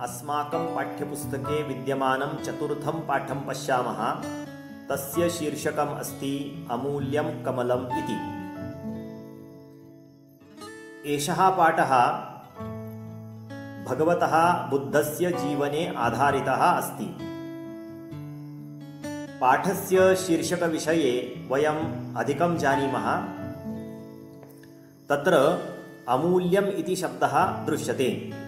अस्माकं पाठ्यपुस्तके विद्यमानं चतुर्थं पाठं पश्यामः। तस्य शीर्षकम् अस्ति अमूल्यं कमलम् इति। एषः पाठः भगवतः बुद्धस्य जीवने आधारितः अस्ति। पाठस्य शीर्षकविषये वयम् अधिकं जानीमः। तत्र अमूल्यम् इति शब्दः दृश्यते।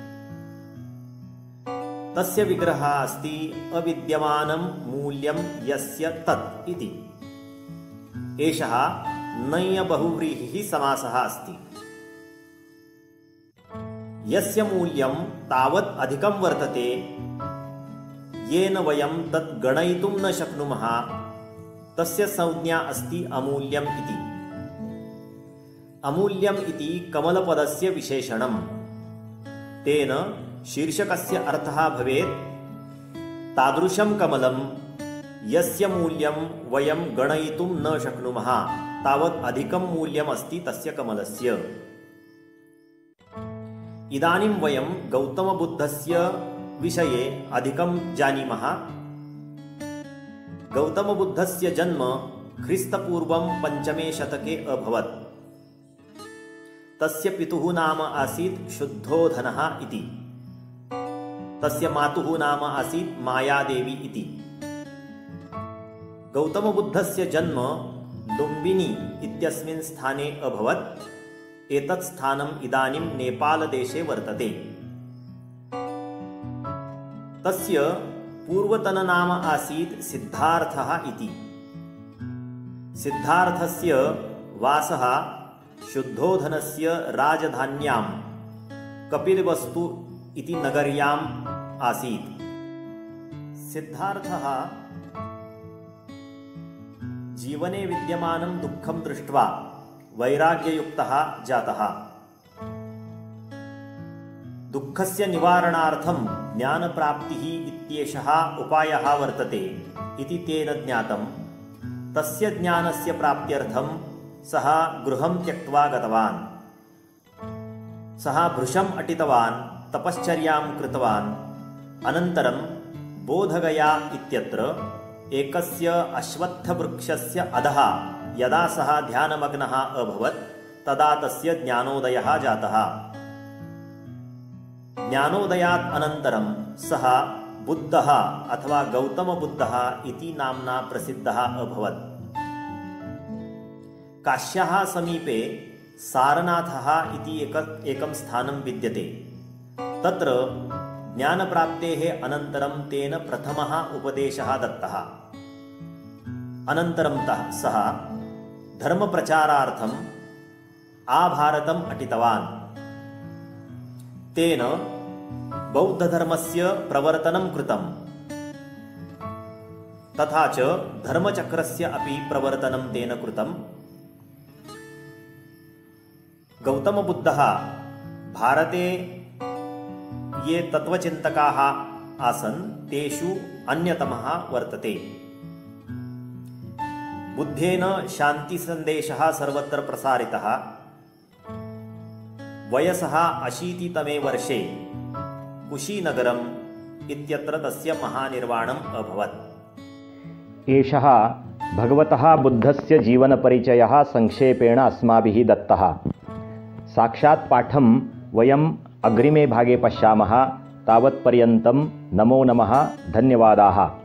तस्य विग्रहः अस्ति अविद्यमानं मूल्यं यस्य तत् इति। एषः नय्यबहुव्रीहिः समासः अस्ति। यस्य मूल्यं तावत् अधिकं वर्तते, येन वयं तत् गणयितुं न शक्नुमः, तस्य संज्ञा अस्ति अमूल्यम् इति। अमूल्यम् इति कमलपदस्य विशेषणम्। तेन शीर्षकस्य अर्थः भवेत्, तादृशं कमलं, यस्य मूल्यं वयं गणयितुं न शक्नुमः, तावत् अधिकं मूल्यम् अस्ति तस्य कमलस्य। इदानीं वयं गौतमबुद्धस्य विषये अधिकं जानीमः। गौतमबुद्धस्य जन्म ख्रिस्तपूर्वं पञ्चमे शतके अभवत्। तस्य पितुः नाम आसीत् शुद्धोधनः इति। तस्य मातुः नाम आसीत् मायादेवी इति। गौतमबुद्धस्य जन्म लुम्बिनी इत्यस्मिन् स्थाने अभवत्। एतत् स्थानम् इदानीं नेपालदेशे वर्तते। तस्य पूर्वतननाम आसीत् सिद्धार्थः इति। सिद्धार्थस्य वासः शुद्धोधनस्य राजधान्यां कपिलवस्तु इति नगर्याम् आसीत्। सिद्धार्थः, जीवने विद्यमानं दुःखं दृष्ट्वा वैराग्ययुक्तः जातः। दुःखस्य निवारणार्थं ज्ञानप्राप्तिः इत्येषः उपायः वर्तते इति तेन ज्ञातं तस्य ज्ञानस्य प्राप्त्यर्थं सः गृहं त्यक्त्वा गतवान्। सः भृशम् अटितवान्, तपश्चर्यां कृतवान्। अनन्तरं बोधगया इत्यत्र एकस्य अश्वत्थवृक्षस्य अधः, यदा सः ध्यानमग्नः अभवत्, तदा तस्य ज्ञानोदयः जातः। ज्ञानोदयात् अनन्तरं सः बुद्धः अथवा गौतमबुद्धः इति नाम्ना प्रसिद्धः अभवत्। काश्याः समीपे सारनाथः इति एक एकं स्थानं विद्यते। तत्र ज्ञानप्राप्तेः अनन्तरं तेन प्रथमः उपदेशः दत्तः। अनन्तरं तः सः धर्मप्रचारार्थम् आभारतम् अटितवान्। तेन बौद्धधर्मस्य प्रवर्तनं कृतम्। तथा च धर्मचक्रस्य अपि प्रवर्तनं तेन कृतम्। गौतमबुद्धः भारते ये तत्त्वचिन्तकाः आसन् तेषु अन्यतमः वर्तते। बुद्धेन शान्तिसन्देशः सर्वत्र प्रसारितः। वयसः अशीतितमे वर्षे कुशीनगरम् इत्यत्र तस्य महानिर्वाणम् अभवत्। एषः भगवतः बुद्धस्य जीवनपरिचयः संक्षेपेण अस्माभिः दत्तः। साक्षात् पाठं वयं अग्रिमे भागे पश्यामः तावत्पर्यन्तं नमो नमः धन्यवादाः।